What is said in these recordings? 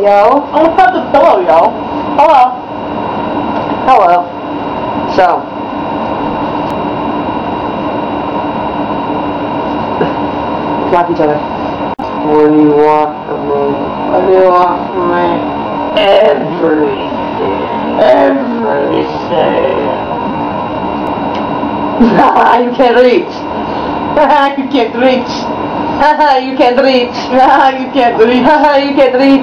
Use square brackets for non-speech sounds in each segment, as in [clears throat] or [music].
yo. I'm gonna pet the pillow, yo. Hello. Hello. So. [laughs] Slap each other. What do you want from me? What do you want from me? Everything. Everything. [laughs] you can't reach. [laughs] you can't reach. You can't reach. you can't reach. you can't reach.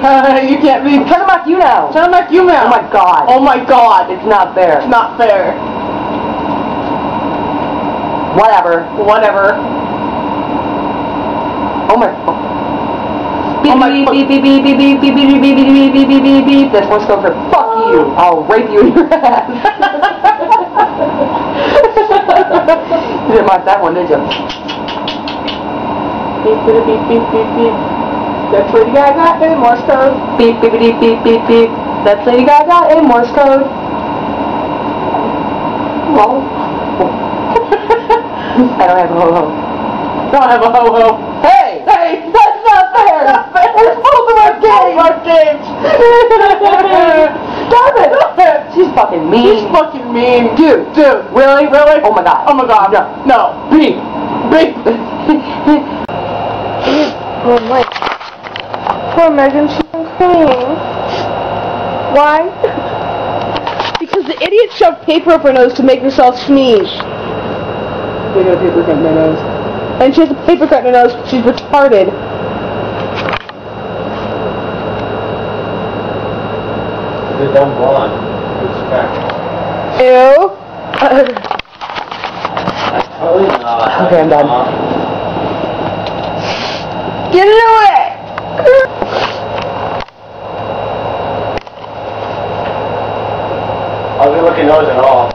you can't reach. Turn back you now. Turn back you, man. Oh my god. Oh my god. It's not fair. It's not fair. Whatever. Whatever. Oh my. Beep, Oh beep, beep, beep, beep, beep, beep, beep, beep, beep, beep, beep, beep, beep, beep, beep. This one's going for fuck you. I'll rape you in your ass. you didn't mark that one, did you? Beep, beep, beep, beep, beep, beep. That's Lady Gaga in Morse code. Beep, beep, beep, beep, beep, beep. That's Lady Gaga in Morse code. Well, [laughs] I don't have a ho-ho. don't have a ho-ho. Hey! Hey! That's not fair! That's Not fair. We're both of our games! Our games. [laughs] Damn it! She's fucking mean. She's fucking mean. Dude, Dude, really? really? Oh my god. Oh my god. No. No. Beep. Beep. [laughs] Oh my. Poor Megan, she's been crying. Why? [laughs] because the idiot shoved paper up her nose to make herself sneeze. They got a paper cut in my nose. And she has a paper cut in her nose. She's retarded. The dumb blonde. Respect. Ew. Totally not. Okay, I'm done. Get it away! Ugly looking nose and all.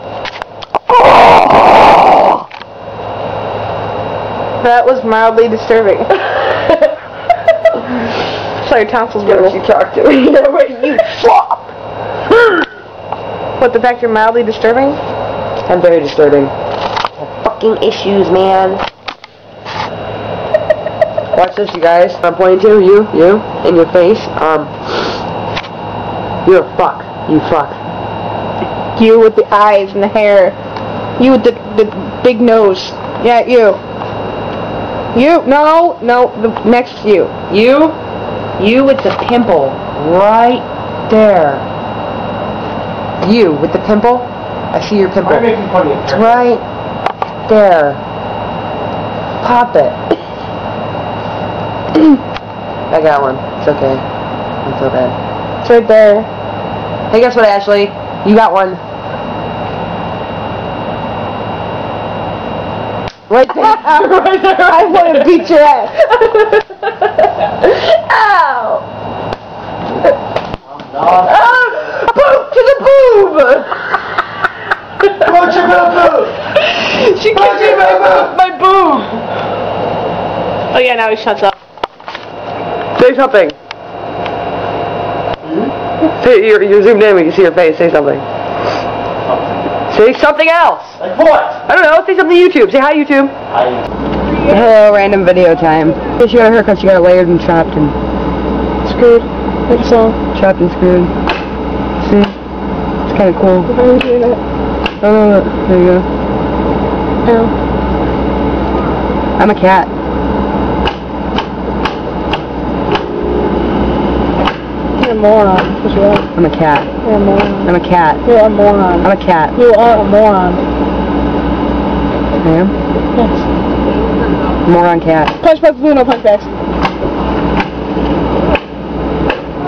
That was mildly disturbing. Sorry, tonsils What were you talk to me? you flop! What, the fact you're mildly disturbing? I'm very disturbing. Fucking issues, man. Watch this, you guys. I'm pointing to you, you, in your face. Um, you're a fuck. You fuck. You with the eyes and the hair. You with the, the big nose. Yeah, you. You. No, no, the next you. You, you with the pimple right there. You with the pimple. I see your pimple. Why are you making funny? It's right there. Pop it. [clears throat] I got one. It's okay. Don't feel bad. It's right there. Hey, guess what, Ashley? You got one. Right there. [laughs] right there. I want to beat your ass. [laughs] Ow! Dog. Ah, boob to the boob! What's your boo She gives me my boob. My boob. Oh yeah, now he shuts up. Say something. Say, you're, you're zoomed in. We can see your face. Say something. Say something else. Like what? I don't know. Say something to YouTube. Say hi, YouTube. I. Hello, random video time. She got a haircut. She got it layered and chopped and Screwed. That's all. chopped and screwed. See? It's kind of cool. I'm doing it. Oh, no, no. There you go. Ow. I'm a cat. You're a moron. That's what you are. I'm a cat. You're a moron. I'm a cat. You're a moron. I'm a cat. You are a moron. I am. Yes. Moron cat. Punch back blue, no punch backs.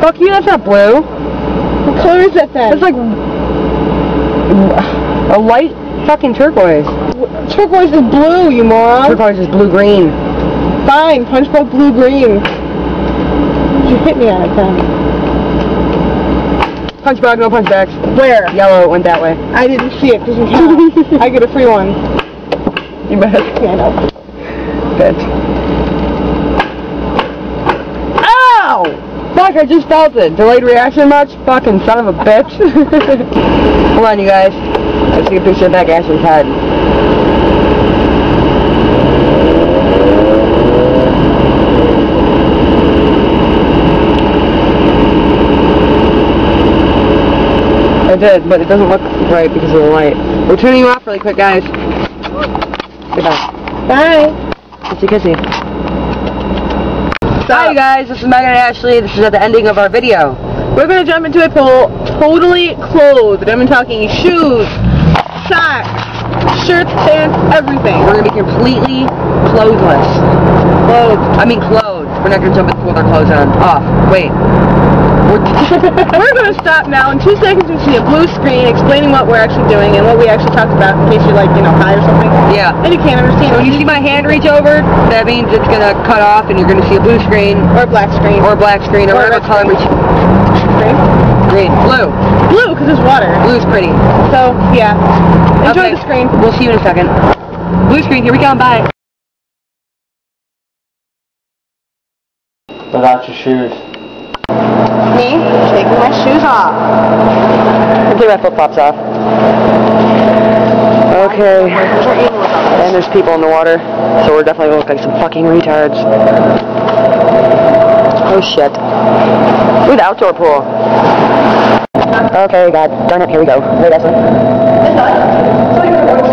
Fuck you. That's not blue. What color is that then? It's like a light fucking turquoise. Turquoise is blue, you moron. Turquoise is blue green. Fine, punch both blue green. You hit me on it then. Punch bug, no punch backs. Where? Yellow went that way. I didn't see it. Doesn't [laughs] count. I get a free one. You bet. Yeah, I know. Bitch. Ow! Fuck, I just felt it. Delayed reaction much? Fucking son of a bitch. [laughs] Hold on, you guys. Let's see a picture of back Ashley's head. Did, but it doesn't look right because of the light. We're turning you off really quick, guys. Goodbye. Bye. Kissy kissy. Hi, you guys. This is Megan and Ashley. This is at the ending of our video. We're gonna jump into a pool totally clothed. I'm talking shoes, socks, shirts, pants, everything. We're gonna be completely clothless. Clothed. I mean clothed. We're not gonna jump in pool with our clothes on. Off. Wait. We're [laughs] We're gonna stop now. In two seconds, we see a blue screen explaining what we're actually doing and what we actually talked about. In case you're like, you know, high or something. yeah. And you can't understand. So when you see my hand reach over, that means it's gonna cut off, and you're gonna see a blue screen or a black screen. or a black screen or Or whatever color we choose. Green. Green. Blue. Blue, because there's water. Blue's pretty. So yeah, enjoy Okay. the screen. We'll see you in a second. Blue screen. Here we come. Bye. Without your shoes. Me taking my shoes off. I'm taking my flip flops off. Okay. There's our anal on. And there's people in the water, so we're definitely gonna look like some fucking retards. Oh shit. Ooh, the outdoor pool. Okay, God darn it, here we go. Wait, Ashley. Fully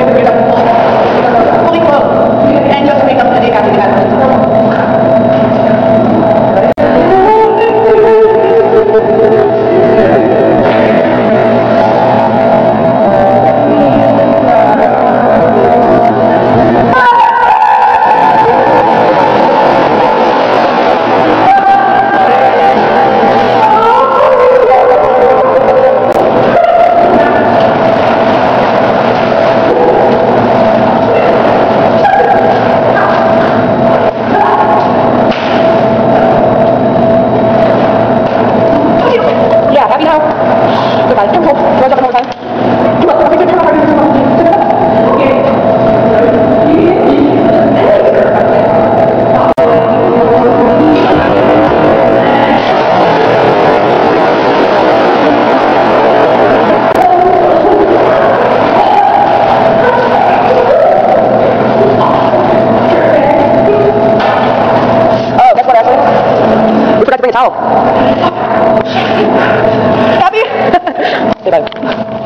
Ashley? We forgot